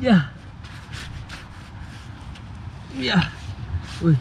yeah yeah ui.